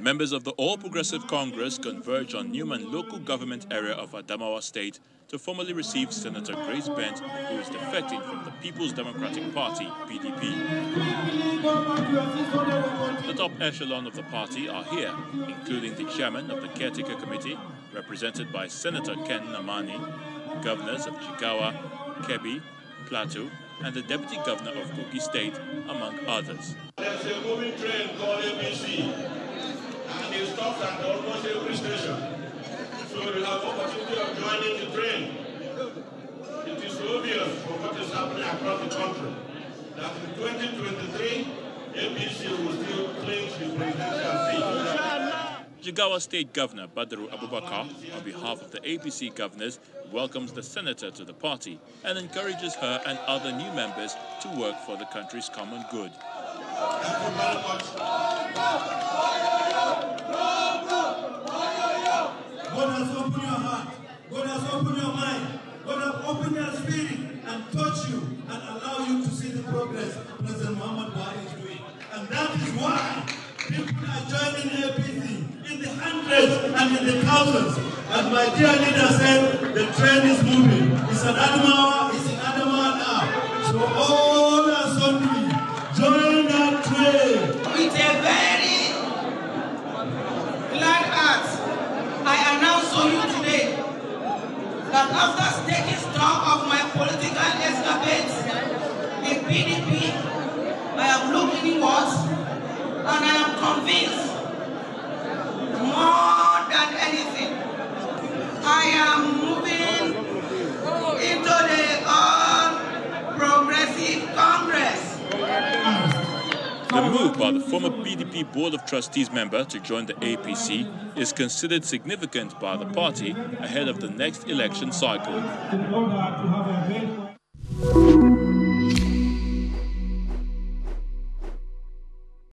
Members of the All Progressive Congress converge on Numan local government area of Adamawa State to formally receive Senator Grace Bent, who is defecting from the People's Democratic Party, PDP. The top echelon of the party are here, including the chairman of the Caretaker Committee, represented by Senator Ken Nnamani, governors of Jigawa, Kebbi, Plateau, and the Deputy Governor of Kogi State, among others. There's a moving train called APC and it stops at almost every station. So you have opportunity of joining the train. It is obvious from what is happening across the country Jigawa State Governor Badaru Abubakar, on behalf of the APC governors, welcomes the senator to the party and encourages her and other new members to work for the country's common good. God has opened your heart. God has opened your mind. God has opened your spirit and touched you and allow you to see the progress President Muhammad Buhari is doing. And that is why people are joining APC in the hundreds and in the thousands. As my dear leader said, the train is moving. It's an Adamawa, it's in Adamawa now. So all assembly, join that train. With a very glad heart, I announce to you today that after taking stock of my political escapades in PDP, I have looked inwards and I am convinced more than anything, I am moving into the All Progressive Congress. The move by the former PDP Board of Trustees member to join the APC is considered significant by the party ahead of the next election cycle.